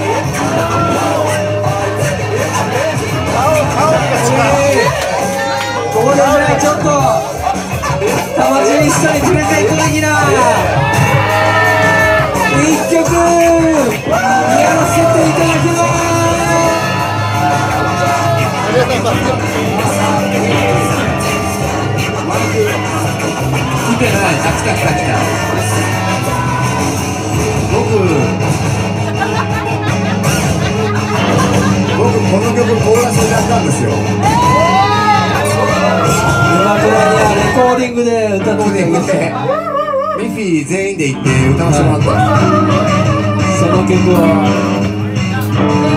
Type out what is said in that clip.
ここでじゃちょっと玉地一緒にプレゼント的な一曲やらせていただきます来てないあ来た来た来たこの曲コーラスでやったんですよ。今くらいにはレコーディングで歌っててくれてミッフィー全員で行って歌わせてもらったんですその曲を